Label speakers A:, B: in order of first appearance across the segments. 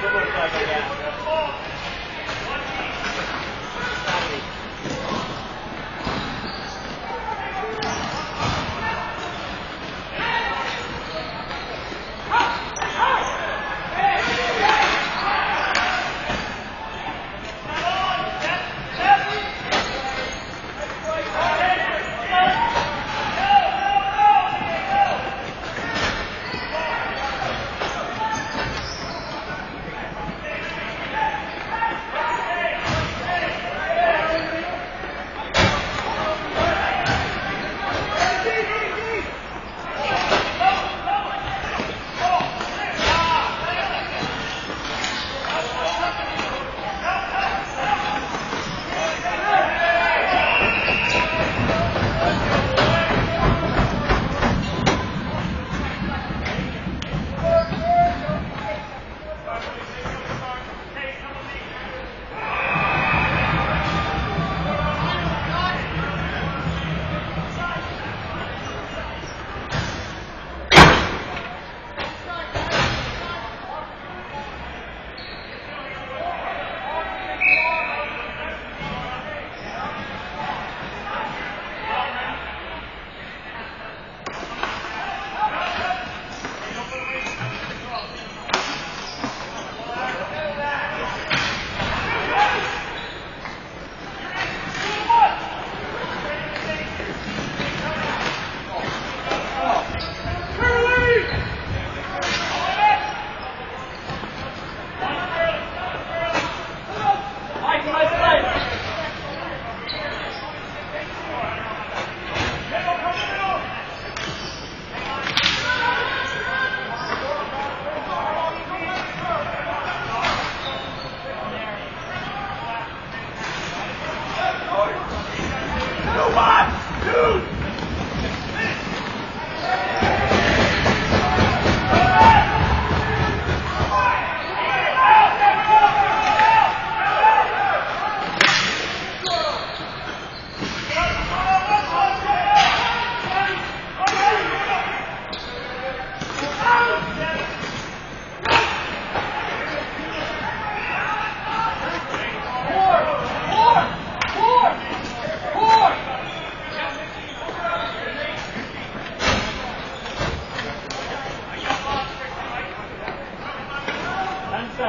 A: どうぞ。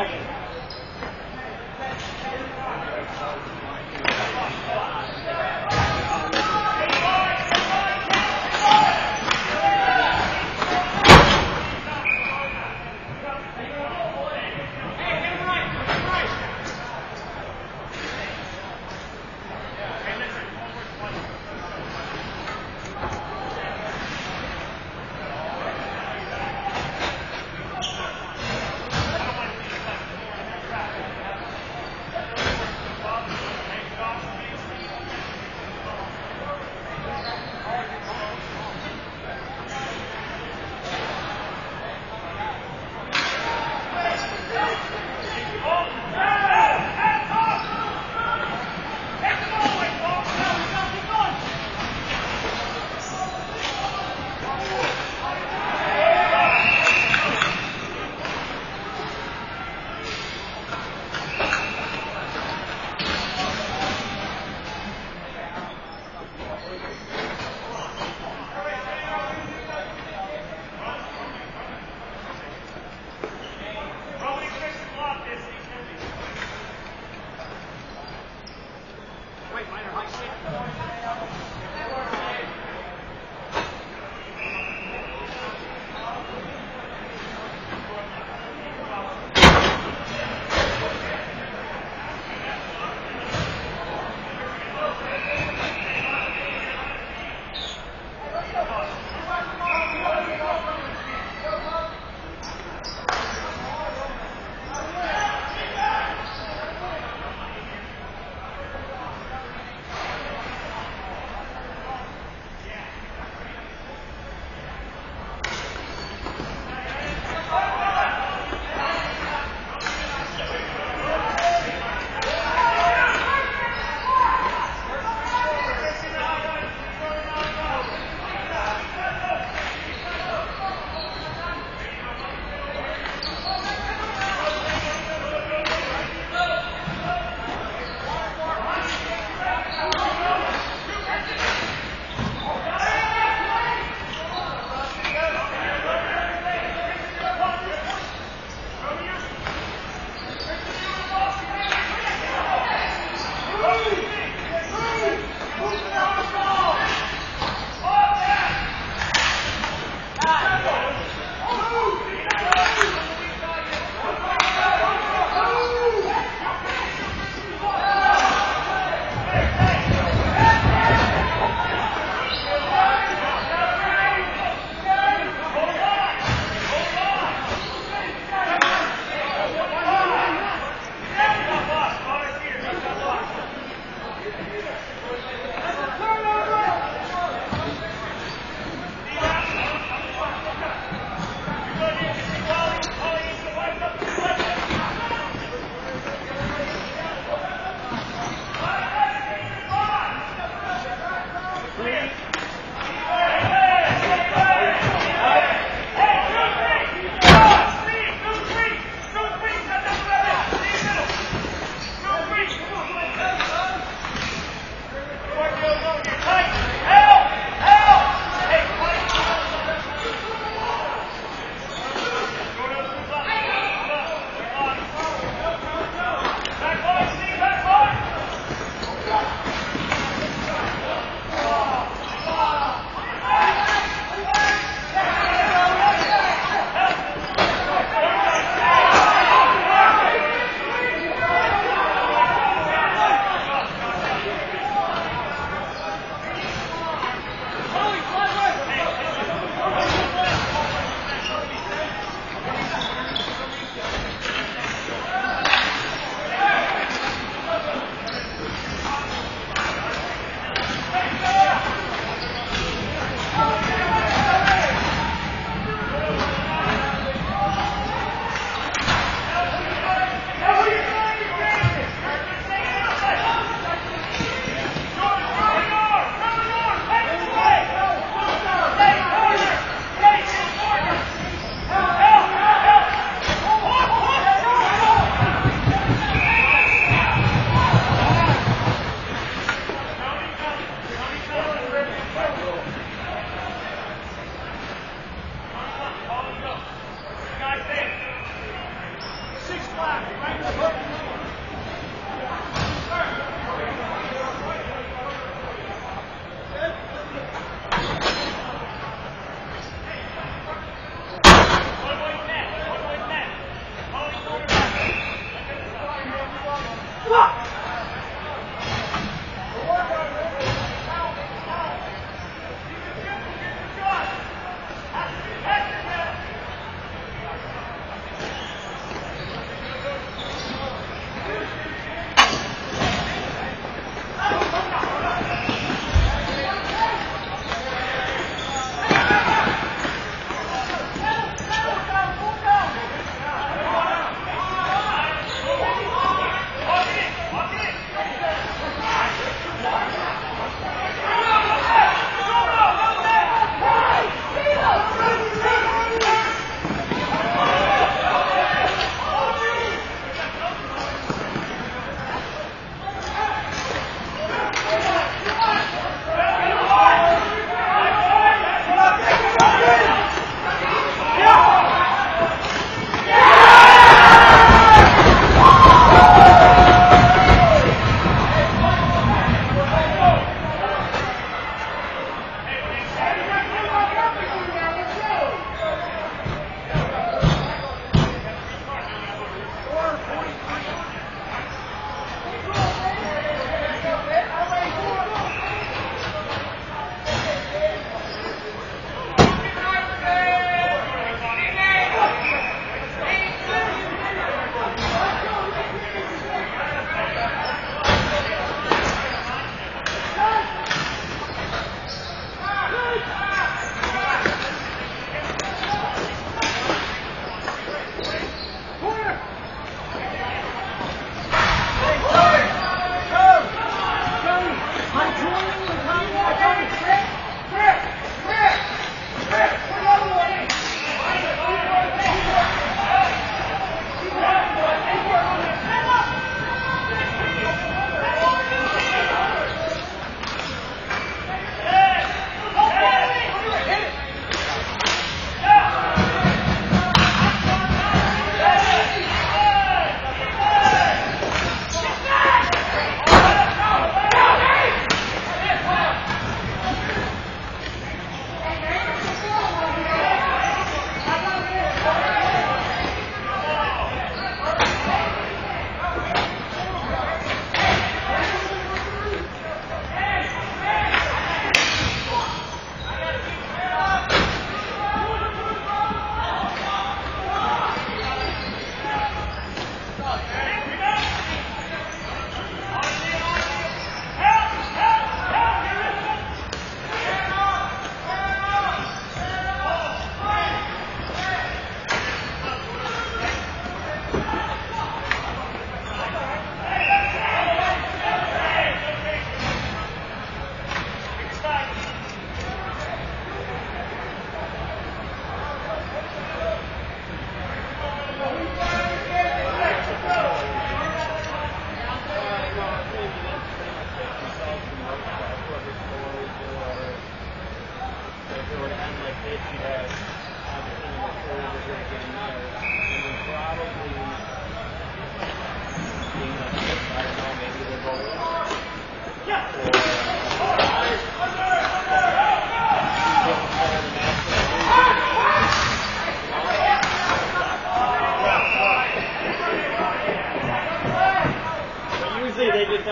A: question.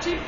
A: Thank you.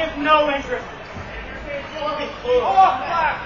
A: is
B: no interest.
A: Oh,